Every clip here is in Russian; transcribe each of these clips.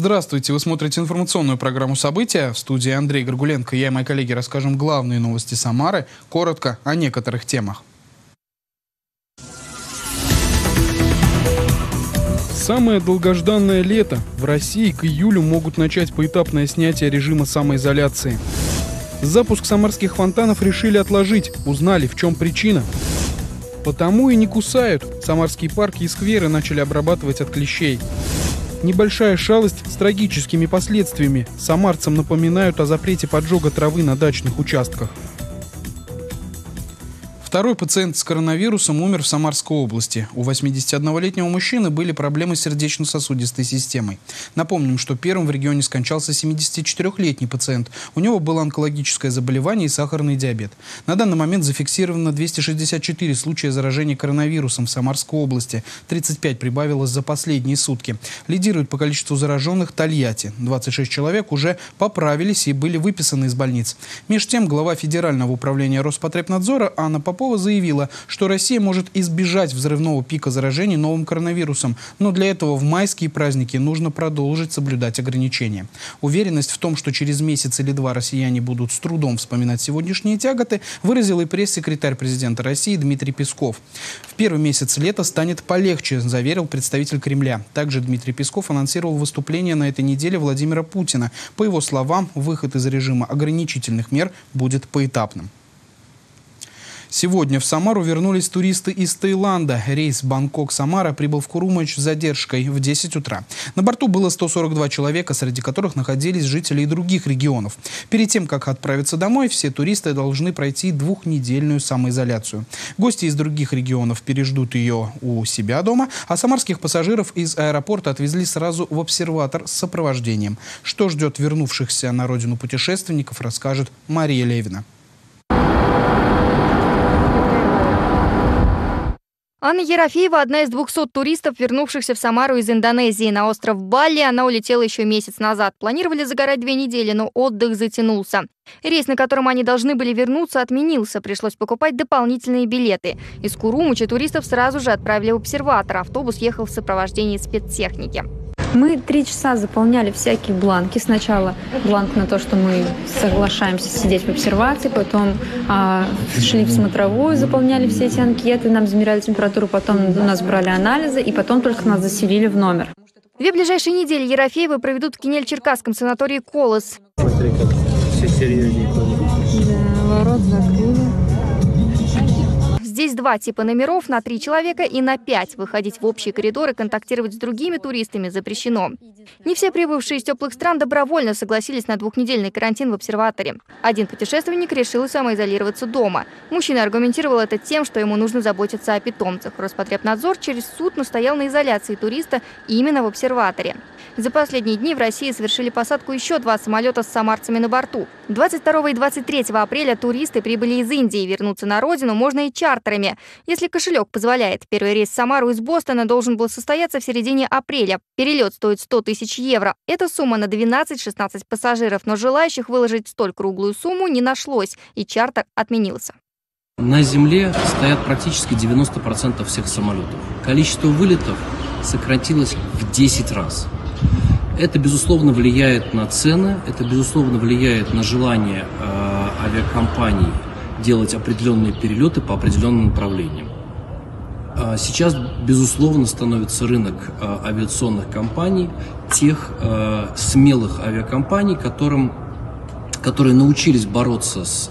Здравствуйте, вы смотрите информационную программу «События». В студии Андрей Горгуленко. Я и мои коллеги расскажем главные новости Самары, коротко о некоторых темах. Самое долгожданное лето. В России к июлю могут начать поэтапное снятие режима самоизоляции. Запуск самарских фонтанов решили отложить. Узнали, в чем причина. Потому и не кусают. Самарские парки и скверы начали обрабатывать от клещей. Небольшая шалость с трагическими последствиями. Самарцам напоминают о запрете поджога травы на дачных участках. Второй пациент с коронавирусом умер в Самарской области. У 81-летнего мужчины были проблемы с сердечно-сосудистой системой. Напомним, что первым в регионе скончался 74-летний пациент. У него было онкологическое заболевание и сахарный диабет. На данный момент зафиксировано 264 случая заражения коронавирусом в Самарской области. 35 прибавилось за последние сутки. Лидирует по количеству зараженных Тольятти. 26 человек уже поправились и были выписаны из больниц. Меж тем, глава Федерального управления Роспотребнадзора Анна Попова Попова заявила, что Россия может избежать взрывного пика заражений новым коронавирусом, но для этого в майские праздники нужно продолжить соблюдать ограничения. Уверенность в том, что через месяц или два россияне будут с трудом вспоминать сегодняшние тяготы, выразил и пресс-секретарь президента России Дмитрий Песков. В первый месяц лета станет полегче, заверил представитель Кремля. Также Дмитрий Песков анонсировал выступление на этой неделе Владимира Путина. По его словам, выход из режима ограничительных мер будет поэтапным. Сегодня в Самару вернулись туристы из Таиланда. Рейс Бангкок-Самара прибыл в Курумыч с задержкой в 10 утра. На борту было 142 человека, среди которых находились жители и других регионов. Перед тем, как отправиться домой, все туристы должны пройти двухнедельную самоизоляцию. Гости из других регионов переждут ее у себя дома, а самарских пассажиров из аэропорта отвезли сразу в обсерватор с сопровождением. Что ждет вернувшихся на родину путешественников, расскажет Мария Левина. Анна Ерофеева – одна из 200 туристов, вернувшихся в Самару из Индонезии. На остров Бали она улетела еще месяц назад. Планировали загорать две недели, но отдых затянулся. Рейс, на котором они должны были вернуться, отменился. Пришлось покупать дополнительные билеты. Из Курумыча туристов сразу же отправили в обсерватор. Автобус ехал в сопровождении спецтехники. Мы три часа заполняли всякие бланки. Сначала бланк на то, что мы соглашаемся сидеть в обсервации, потом а, шли в смотровую, заполняли все эти анкеты, нам замеряли температуру, потом у нас брали анализы, и потом только нас заселили в номер. Две ближайшие недели Ерофеевы проведут в Кинель-Черкасском санатории «Колос». Смотри, как все серьезнее. Да, ворот закрыли. Здесь два типа номеров на три человека и на пять. Выходить в общий коридор и контактировать с другими туристами запрещено. Не все прибывшие из теплых стран добровольно согласились на двухнедельный карантин в обсерваторе. Один путешественник решил самоизолироваться дома. Мужчина аргументировал это тем, что ему нужно заботиться о питомцах. Роспотребнадзор через суд настоял на изоляции туриста именно в обсерваторе. За последние дни в России совершили посадку еще два самолета с самарцами на борту. 22 и 23 апреля туристы прибыли из Индии. Вернуться на родину можно и чартерами, если кошелек позволяет. Первый рейс в Самару из Бостона должен был состояться в середине апреля. Перелет стоит 100 тысяч евро. Это сумма на 12-16 пассажиров, но желающих выложить столь круглую сумму не нашлось, и чартер отменился. На Земле стоят практически 90% всех самолетов. Количество вылетов сократилось в 10 раз. Это, безусловно, влияет на цены, это, безусловно, влияет на желание э, авиакомпаний делать определенные перелеты по определенным направлениям. Э, сейчас, безусловно, становится рынок э, авиационных компаний, тех э, смелых авиакомпаний, которым, которые научились бороться с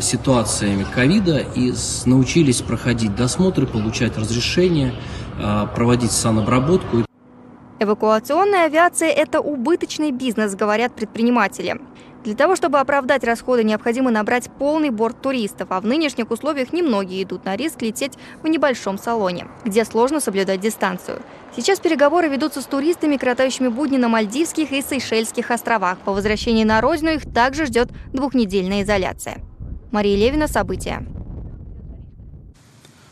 ситуациями ковида и научились проходить досмотры, получать разрешения, проводить санобработку. Эвакуационная авиация – это убыточный бизнес, говорят предприниматели. Для того, чтобы оправдать расходы, необходимо набрать полный борт туристов, а в нынешних условиях немногие идут на риск лететь в небольшом салоне, где сложно соблюдать дистанцию. Сейчас переговоры ведутся с туристами, кратающими будни на Мальдивских и Сейшельских островах. По возвращении на родину их также ждет двухнедельная изоляция. Мария Левина, События.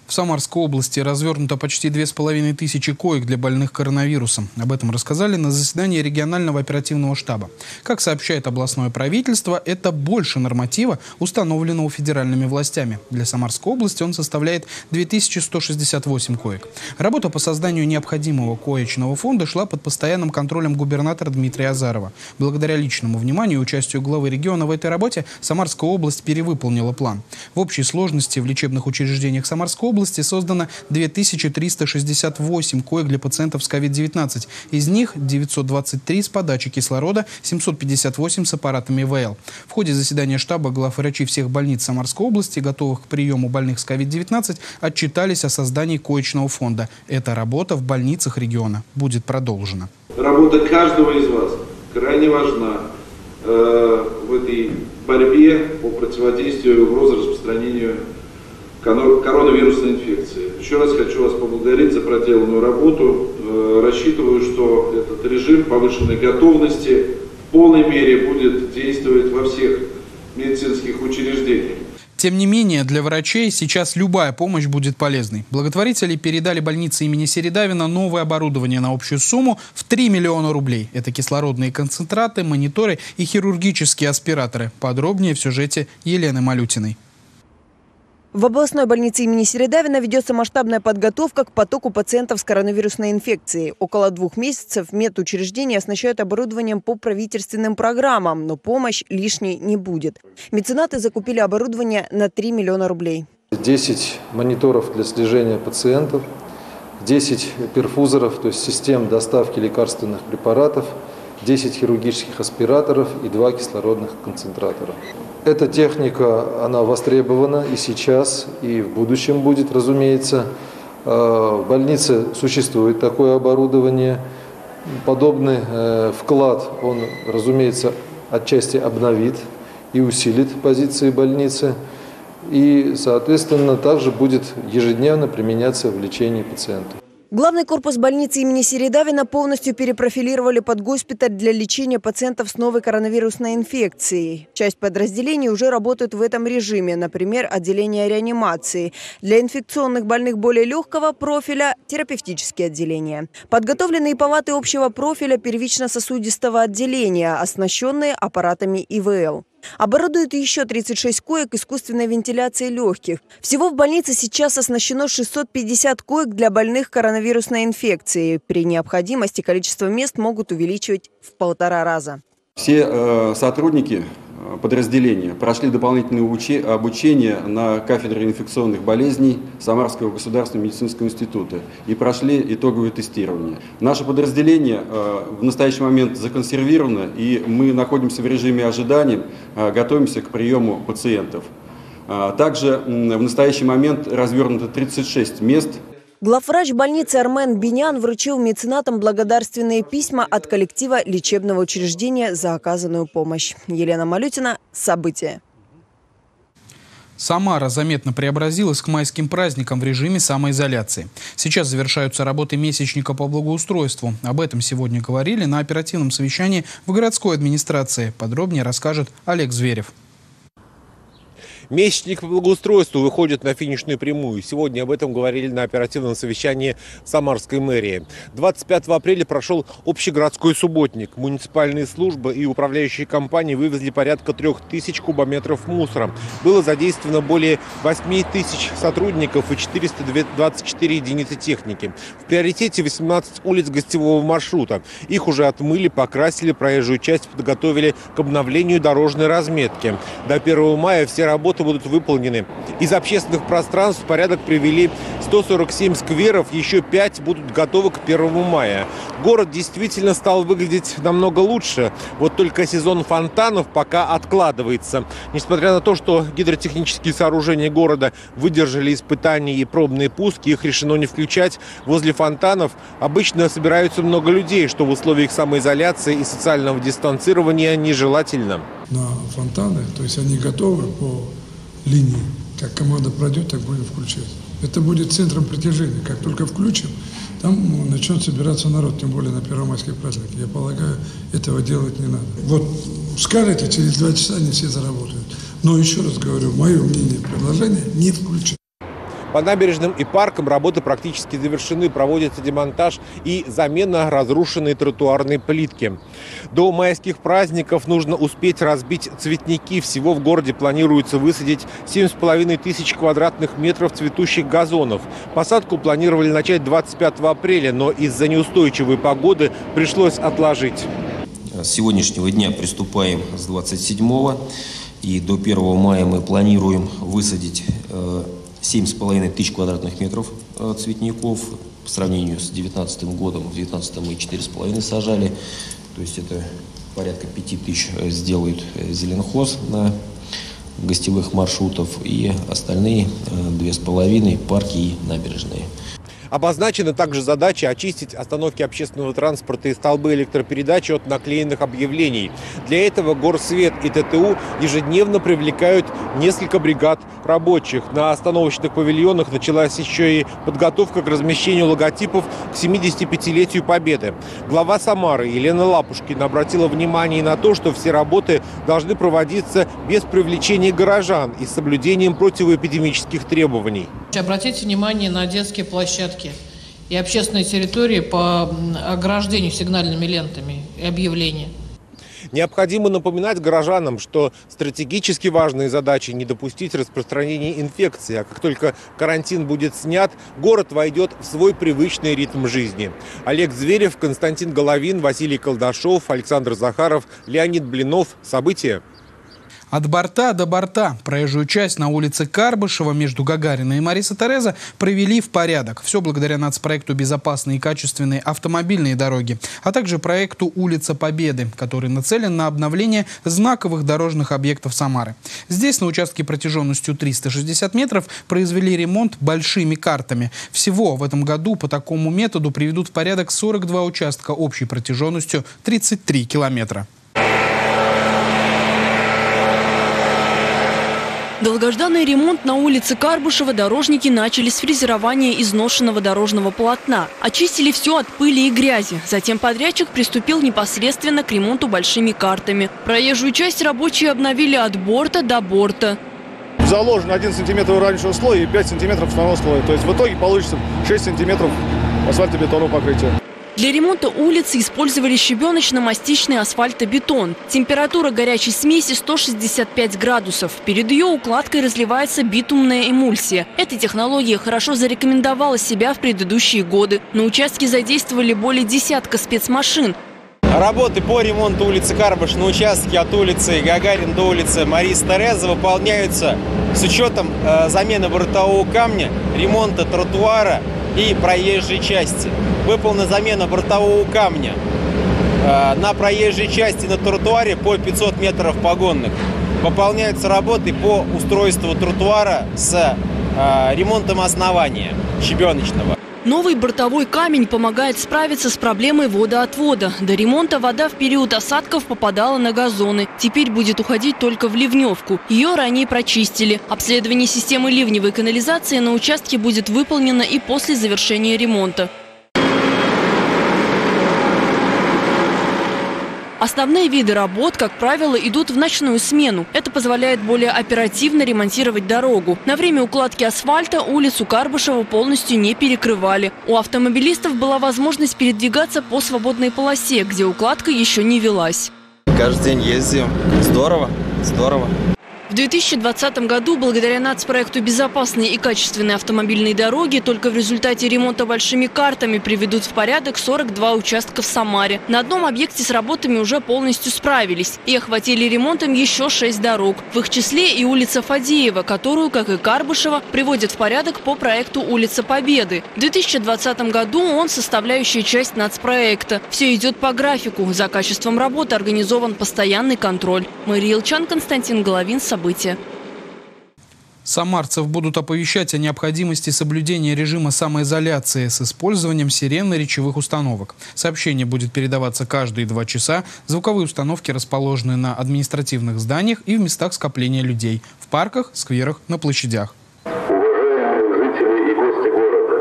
В Самарской области развернуто почти две с половиной тысячи коек для больных коронавирусом. Об этом рассказали на заседании регионального оперативного штаба. Как сообщает областное правительство, это больше норматива, установленного федеральными властями. Для Самарской области он составляет 2168 коек. Работа по созданию необходимого коечного фонда шла под постоянным контролем губернатора Дмитрия Азарова. Благодаря личному вниманию и участию главы региона в этой работе Самарская область перевыполнила план. В общей сложности в лечебных учреждениях Самарской области создано 2368 коек для пациентов с COVID-19. Из них 923 с подачей кислорода, 758 с аппаратами ИВЛ. В ходе заседания штаба главврачи всех больниц Самарской области, готовых к приему больных с COVID-19, отчитались о создании коечного фонда. Эта работа в больницах региона будет продолжена. Работа каждого из вас крайне важна э, в этой борьбе по противодействию угрозы распространению коронавирусной инфекции. Еще раз хочу вас поблагодарить за проделанную работу. Э, рассчитываю, что этот режим повышенной готовности в полной мере будет действовать во всех медицинских учреждениях. Тем не менее, для врачей сейчас любая помощь будет полезной. Благотворители передали больнице имени Середавина новое оборудование на общую сумму в 3 миллиона рублей. Это кислородные концентраты, мониторы и хирургические аспираторы. Подробнее в сюжете Елены Малютиной. В областной больнице имени Середавина ведется масштабная подготовка к потоку пациентов с коронавирусной инфекцией. Около двух месяцев медучреждения оснащают оборудованием по правительственным программам, но помощь лишней не будет. Меценаты закупили оборудование на 3 миллиона рублей. 10 мониторов для слежения пациентов, 10 перфузоров, то есть систем доставки лекарственных препаратов, 10 хирургических аспираторов и 2 кислородных концентратора. Эта техника, она востребована и сейчас, и в будущем будет, разумеется. А, в больнице существует такое оборудование. Подобный э, вклад, он, разумеется, отчасти обновит и усилит позиции больницы. И, соответственно, также будет ежедневно применяться в лечении пациентов. Главный корпус больницы имени Середавина полностью перепрофилировали под госпиталь для лечения пациентов с новой коронавирусной инфекцией. Часть подразделений уже работают в этом режиме, например, отделение реанимации. Для инфекционных больных более легкого профиля – терапевтические отделения. Подготовлены и палаты общего профиля первично-сосудистого отделения, оснащенные аппаратами ИВЛ. Оборудуют еще 36 коек искусственной вентиляции легких. Всего в больнице сейчас оснащено 650 коек для больных коронавирусной инфекцией. При необходимости количество мест могут увеличивать в полтора раза. Все э, сотрудники подразделения прошли дополнительное обучение на кафедре инфекционных болезней Самарского государственного медицинского института и прошли итоговое тестирование. Наше подразделение э, в настоящий момент законсервировано, и мы находимся в режиме ожидания, э, готовимся к приему пациентов. Э, также в настоящий момент развернуто 36 мест Главврач больницы Армен Бинян вручил меценатам благодарственные письма от коллектива лечебного учреждения за оказанную помощь. Елена Малютина. События. Самара заметно преобразилась к майским праздникам в режиме самоизоляции. Сейчас завершаются работы месячника по благоустройству. Об этом сегодня говорили на оперативном совещании в городской администрации. Подробнее расскажет Олег Зверев. Месячник по благоустройству выходит на финишную прямую. Сегодня об этом говорили на оперативном совещании Самарской мэрии. 25 апреля прошел общегородской субботник. Муниципальные службы и управляющие компании вывезли порядка 3000 кубометров мусора. Было задействовано более 8 тысяч сотрудников и 424 единицы техники. В приоритете 18 улиц гостевого маршрута. Их уже отмыли, покрасили, проезжую часть подготовили к обновлению дорожной разметки. До 1 мая все работы работы будут выполнены. Из общественных пространств в порядок привели 147 скверов, еще 5 будут готовы к 1 мая. Город действительно стал выглядеть намного лучше. Вот только сезон фонтанов пока откладывается. Несмотря на то, что гидротехнические сооружения города выдержали испытания и пробные пуски, их решено не включать. Возле фонтанов обычно собираются много людей, что в условиях самоизоляции и социального дистанцирования нежелательно. На фонтаны, то есть они готовы по линии. Как команда пройдет, так будем включать. Это будет центром притяжения. Как только включим, там ну, начнет собираться народ, тем более на первомайские праздники. Я полагаю, этого делать не надо. Вот скажете, через два часа они все заработают. Но еще раз говорю, мое мнение, предложение не включать. По набережным и паркам работы практически завершены. Проводится демонтаж и замена разрушенной тротуарной плитки. До майских праздников нужно успеть разбить цветники. Всего в городе планируется высадить 7,5 тысяч квадратных метров цветущих газонов. Посадку планировали начать 25 апреля, но из-за неустойчивой погоды пришлось отложить. С сегодняшнего дня приступаем с 27 и до 1 мая мы планируем высадить 7,5 тысяч квадратных метров э, цветников. По сравнению с 2019 годом, в 2019 мы 4,5 сажали. То есть это порядка 5 тысяч э, сделает э, зеленхоз на гостевых маршрутов и остальные 2,5 парки и набережные. Обозначена также задача очистить остановки общественного транспорта и столбы электропередачи от наклеенных объявлений. Для этого Горсвет и ТТУ ежедневно привлекают несколько бригад рабочих. На остановочных павильонах началась еще и подготовка к размещению логотипов к 75-летию Победы. Глава Самары Елена Лапушкина обратила внимание на то, что все работы должны проводиться без привлечения горожан и с соблюдением противоэпидемических требований. Обратите внимание на детские площадки и общественные территории по ограждению сигнальными лентами и объявления. Необходимо напоминать горожанам, что стратегически важные задачи не допустить распространения инфекции, а как только карантин будет снят, город войдет в свой привычный ритм жизни. Олег Зверев, Константин Головин, Василий Колдашов, Александр Захаров, Леонид Блинов. События. От борта до борта проезжую часть на улице Карбышева между Гагарина и Мариса Тереза провели в порядок. Все благодаря нацпроекту «Безопасные и качественные автомобильные дороги», а также проекту «Улица Победы», который нацелен на обновление знаковых дорожных объектов Самары. Здесь на участке протяженностью 360 метров произвели ремонт большими картами. Всего в этом году по такому методу приведут в порядок 42 участка общей протяженностью 33 километра. Долгожданный ремонт на улице Карбушева дорожники начали с фрезерования изношенного дорожного полотна. Очистили все от пыли и грязи. Затем подрядчик приступил непосредственно к ремонту большими картами. Проезжую часть рабочие обновили от борта до борта. Заложен 1 сантиметр ураньшего слоя и 5 сантиметров основного слоя. То есть в итоге получится 6 сантиметров асфальтобетонного покрытия. Для ремонта улицы использовали щебеночно-мастичный асфальтобетон. Температура горячей смеси 165 градусов. Перед ее укладкой разливается битумная эмульсия. Эта технология хорошо зарекомендовала себя в предыдущие годы. На участке задействовали более десятка спецмашин. Работы по ремонту улицы Карбаш на участке от улицы Гагарин до улицы Марис Тереза выполняются с учетом э, замены бортового камня, ремонта тротуара и проезжей части. Выполнена замена бортового камня э, на проезжей части на тротуаре по 500 метров погонных. Выполняются работы по устройству тротуара с э, ремонтом основания щебеночного. Новый бортовой камень помогает справиться с проблемой водоотвода. До ремонта вода в период осадков попадала на газоны. Теперь будет уходить только в ливневку. Ее ранее прочистили. Обследование системы ливневой канализации на участке будет выполнено и после завершения ремонта. Основные виды работ, как правило, идут в ночную смену. Это позволяет более оперативно ремонтировать дорогу. На время укладки асфальта улицу Карбышева полностью не перекрывали. У автомобилистов была возможность передвигаться по свободной полосе, где укладка еще не велась. Каждый день ездим. Здорово, здорово. В 2020 году, благодаря нацпроекту «Безопасные и качественные автомобильные дороги», только в результате ремонта большими картами приведут в порядок 42 участка в Самаре. На одном объекте с работами уже полностью справились и охватили ремонтом еще 6 дорог. В их числе и улица Фадеева, которую, как и Карбышева, приводят в порядок по проекту «Улица Победы». В 2020 году он составляющая часть нацпроекта. Все идет по графику. За качеством работы организован постоянный контроль. Мария Илчан, Константин Головин, события. Самарцев будут оповещать о необходимости соблюдения режима самоизоляции с использованием сиренно-речевых установок. Сообщение будет передаваться каждые два часа. Звуковые установки расположены на административных зданиях и в местах скопления людей – в парках, скверах, на площадях. Уважаемые жители и гости города,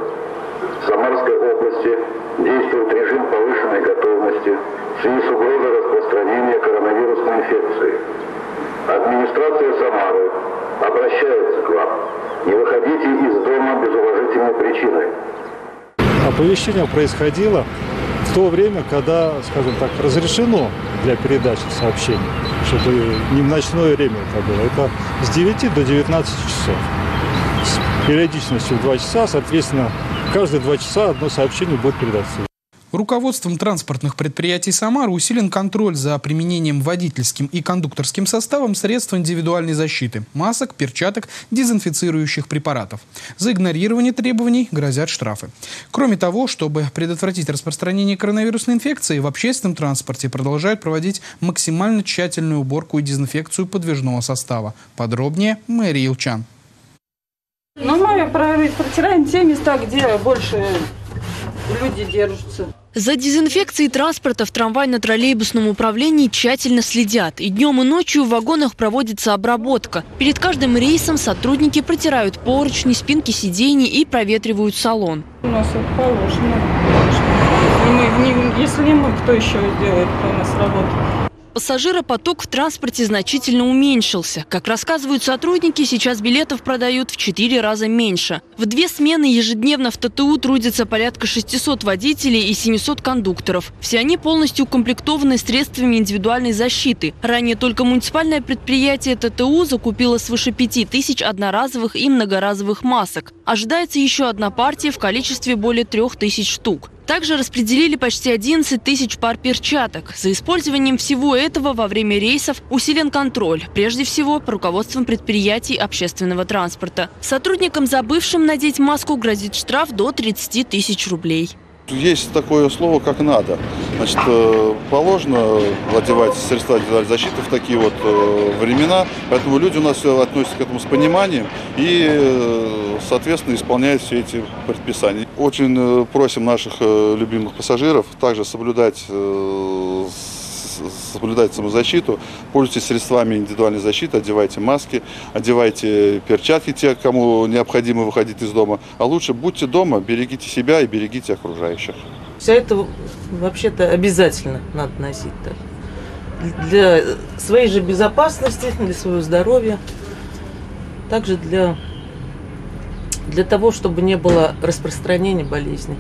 в Самарской области действует режим повышенной готовности в связи с угрозой Администрация Самары обращается к вам. Не выходите из дома без уважительной причины. Оповещение происходило в то время, когда, скажем так, разрешено для передачи сообщений, чтобы не в ночное время это было. Это с 9 до 19 часов. С периодичностью в 2 часа, соответственно, каждые 2 часа одно сообщение будет передаться. Руководством транспортных предприятий Самары усилен контроль за применением водительским и кондукторским составом средств индивидуальной защиты, масок, перчаток, дезинфицирующих препаратов. За игнорирование требований грозят штрафы. Кроме того, чтобы предотвратить распространение коронавирусной инфекции, в общественном транспорте продолжают проводить максимально тщательную уборку и дезинфекцию подвижного состава. Подробнее Мэри Илчан. Ну, мы протираем те места, где больше люди держатся. За дезинфекцией транспорта в трамвайно-троллейбусном управлении тщательно следят. И днем, и ночью в вагонах проводится обработка. Перед каждым рейсом сотрудники протирают поручни, спинки сидений и проветривают салон. У нас это положено. Мы, если не мы, кто еще сделает, кто у нас работает? Пассажиропоток в транспорте значительно уменьшился. Как рассказывают сотрудники, сейчас билетов продают в 4 раза меньше. В две смены ежедневно в ТТУ трудится порядка 600 водителей и 700 кондукторов. Все они полностью укомплектованы средствами индивидуальной защиты. Ранее только муниципальное предприятие ТТУ закупило свыше 5000 одноразовых и многоразовых масок. Ожидается еще одна партия в количестве более 3000 штук. Также распределили почти 11 тысяч пар перчаток. За использованием всего этого во время рейсов усилен контроль, прежде всего по руководством предприятий общественного транспорта. Сотрудникам, забывшим надеть маску, грозит штраф до 30 тысяч рублей. Есть такое слово, как надо. Значит, э, положено одевать средства защиты в такие вот э, времена, поэтому люди у нас относятся к этому с пониманием и, э, соответственно, исполняют все эти предписания. Очень просим наших любимых пассажиров также соблюдать соблюдать самозащиту, пользуйтесь средствами индивидуальной защиты, одевайте маски, одевайте перчатки те, кому необходимо выходить из дома. А лучше будьте дома, берегите себя и берегите окружающих. Все это вообще-то обязательно надо носить так. Для своей же безопасности, для своего здоровья, также для, для того, чтобы не было распространения болезни.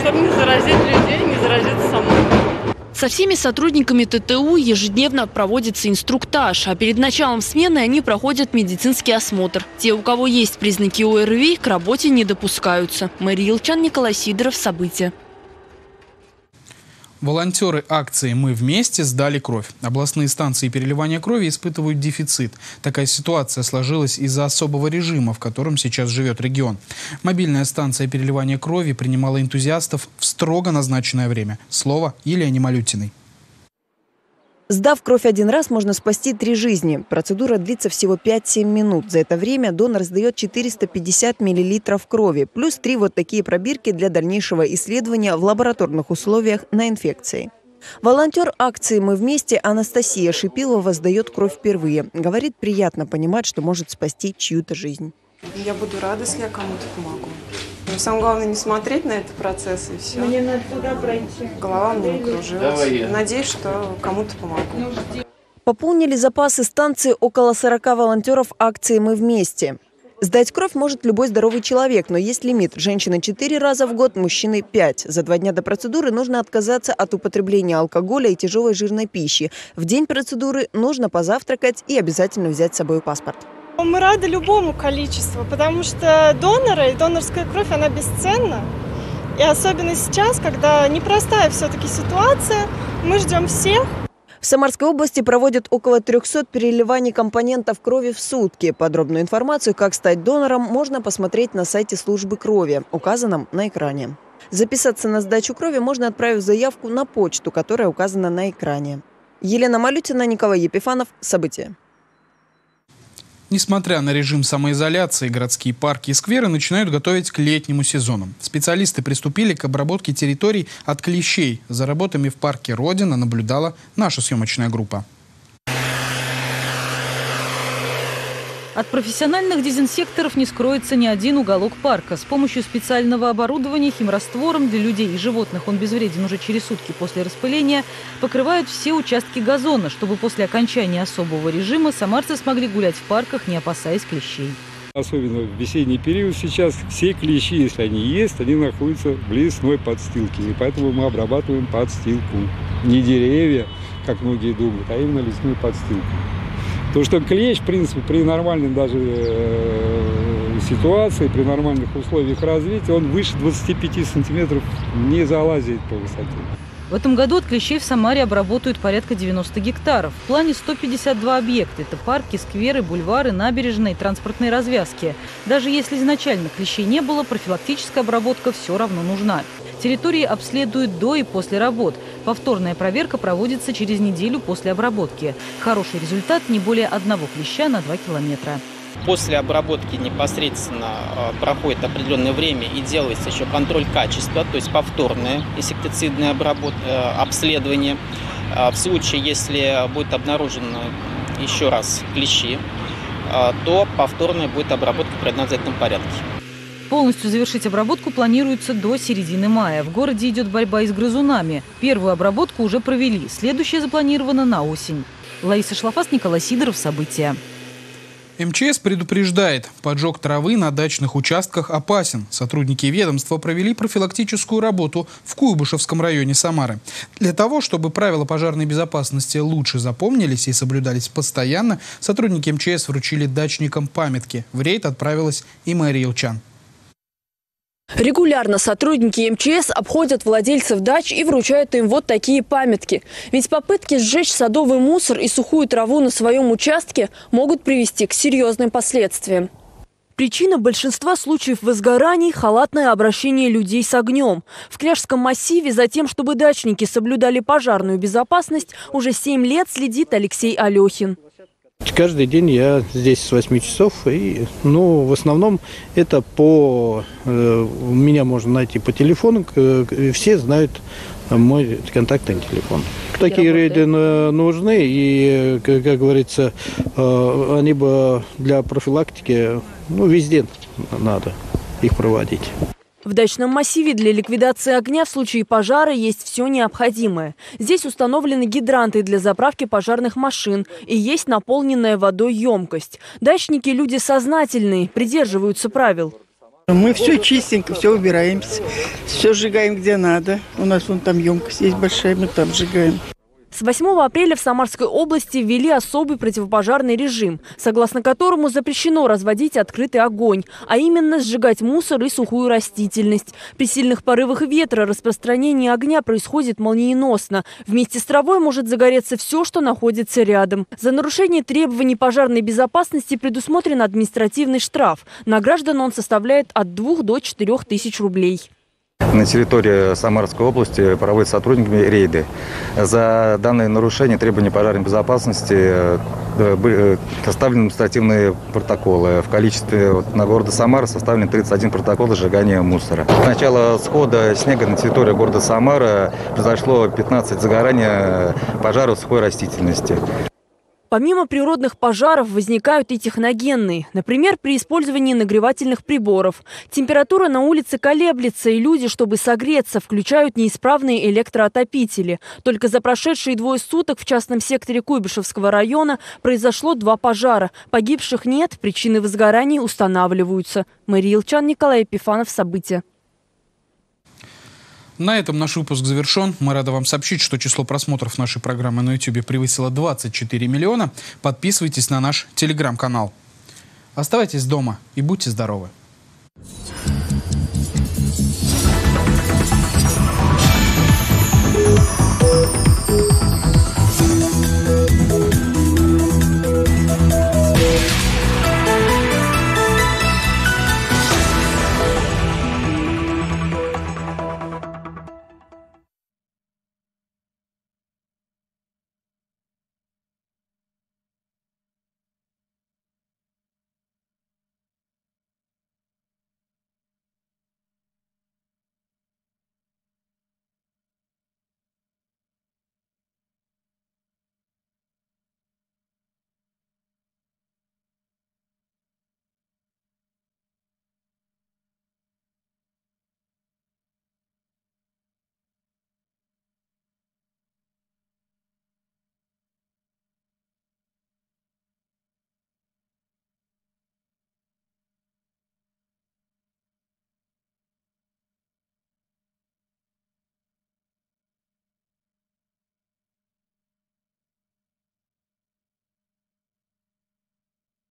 Чтобы не заразить людей. Со всеми сотрудниками ТТУ ежедневно проводится инструктаж, а перед началом смены они проходят медицинский осмотр. Те, у кого есть признаки ОРВИ, к работе не допускаются. Мария Илчан, Николай Сидоров. События. Волонтеры акции «Мы вместе» сдали кровь. Областные станции переливания крови испытывают дефицит. Такая ситуация сложилась из-за особого режима, в котором сейчас живет регион. Мобильная станция переливания крови принимала энтузиастов в строго назначенное время. Слово Елене Малютиной. Сдав кровь один раз, можно спасти три жизни. Процедура длится всего 5-7 минут. За это время донор сдает 450 мл крови, плюс три вот такие пробирки для дальнейшего исследования в лабораторных условиях на инфекции. Волонтер акции «Мы вместе» Анастасия Шипилова сдает кровь впервые. Говорит, приятно понимать, что может спасти чью-то жизнь. Я буду рада, если я кому-то помогу. Но самое главное не смотреть на этот процесс и все. Мне надо туда пройти. Голова мне кружилась. Надеюсь, что кому-то помогу. Пополнили запасы станции около 40 волонтеров акции «Мы вместе». Сдать кровь может любой здоровый человек, но есть лимит. Женщины 4 раза в год, мужчины 5. За два дня до процедуры нужно отказаться от употребления алкоголя и тяжелой жирной пищи. В день процедуры нужно позавтракать и обязательно взять с собой паспорт. Мы рады любому количеству, потому что доноры, донорская кровь, она бесценна. И особенно сейчас, когда непростая все-таки ситуация, мы ждем всех. В Самарской области проводят около 300 переливаний компонентов крови в сутки. Подробную информацию, как стать донором, можно посмотреть на сайте службы крови, указанном на экране. Записаться на сдачу крови можно, отправив заявку на почту, которая указана на экране. Елена Малютина, Николай Епифанов. События. Несмотря на режим самоизоляции, городские парки и скверы начинают готовить к летнему сезону. Специалисты приступили к обработке территорий от клещей. За работами в парке «Родина» наблюдала наша съемочная группа. От профессиональных дезинсекторов не скроется ни один уголок парка. С помощью специального оборудования химраствором для людей и животных он безвреден уже через сутки после распыления, покрывают все участки газона, чтобы после окончания особого режима самарцы смогли гулять в парках, не опасаясь клещей. Особенно в весенний период сейчас все клещи, если они есть, они находятся в лесной подстилке. И поэтому мы обрабатываем подстилку. Не деревья, как многие думают, а именно лесную подстилку. Потому что клещ, в принципе, при нормальной даже э, ситуации, при нормальных условиях развития, он выше 25 сантиметров не залазит по высоте. В этом году от клещей в Самаре обработают порядка 90 гектаров. В плане 152 объекта. Это парки, скверы, бульвары, набережные, транспортные развязки. Даже если изначально клещей не было, профилактическая обработка все равно нужна. Территории обследуют до и после работ. Повторная проверка проводится через неделю после обработки. Хороший результат – не более одного клеща на 2 километра. После обработки непосредственно проходит определенное время и делается еще контроль качества, то есть повторное инсектицидное обработ... обследование. В случае, если будет обнаружен еще раз клещи, то повторная будет обработка в обязательном порядке. Полностью завершить обработку планируется до середины мая. В городе идет борьба и с грызунами. Первую обработку уже провели, следующая запланирована на осень. Лариса Шлафас, Николай Сидоров. События. МЧС предупреждает, поджог травы на дачных участках опасен. Сотрудники ведомства провели профилактическую работу в Куйбышевском районе Самары. Для того, чтобы правила пожарной безопасности лучше запомнились и соблюдались постоянно, сотрудники МЧС вручили дачникам памятки. В рейд отправилась и Мария Илчан. Регулярно сотрудники МЧС обходят владельцев дач и вручают им вот такие памятки. Ведь попытки сжечь садовый мусор и сухую траву на своем участке могут привести к серьезным последствиям. Причина большинства случаев возгораний – халатное обращение людей с огнем. В Кляжском массиве за тем, чтобы дачники соблюдали пожарную безопасность, уже 7 лет следит Алексей Алехин. Каждый день я здесь с 8 часов, и, ну, в основном это по... Э, меня можно найти по телефону, э, все знают мой контактный телефон. Такие рейды нужны, и, как, как говорится, э, они бы для профилактики, ну, везде надо их проводить. В дачном массиве для ликвидации огня в случае пожара есть все необходимое. Здесь установлены гидранты для заправки пожарных машин и есть наполненная водой емкость. Дачники – люди сознательные, придерживаются правил. Мы все чистенько, все убираемся, все сжигаем где надо. У нас вон там емкость есть большая, мы там сжигаем. С 8 апреля в Самарской области ввели особый противопожарный режим, согласно которому запрещено разводить открытый огонь, а именно сжигать мусор и сухую растительность. При сильных порывах ветра распространение огня происходит молниеносно. Вместе с травой может загореться все, что находится рядом. За нарушение требований пожарной безопасности предусмотрен административный штраф. На граждан он составляет от 2 до 4 тысяч рублей. На территории Самарской области проводят сотрудниками рейды. За данное нарушение требований пожарной безопасности э, э, составлены административные протоколы. В количестве вот, на города Самара составлен 31 протокол сжигания мусора. С начала схода снега на территории города Самара произошло 15 загорания пожаров сухой растительности. Помимо природных пожаров возникают и техногенные. Например, при использовании нагревательных приборов. Температура на улице колеблется, и люди, чтобы согреться, включают неисправные электроотопители. Только за прошедшие двое суток в частном секторе Куйбышевского района произошло два пожара. Погибших нет, причины возгораний устанавливаются. Мария Илчан, Николай Епифанов. События. На этом наш выпуск завершен. Мы рады вам сообщить, что число просмотров нашей программы на YouTube превысило 24 миллиона. Подписывайтесь на наш телеграм-канал. Оставайтесь дома и будьте здоровы.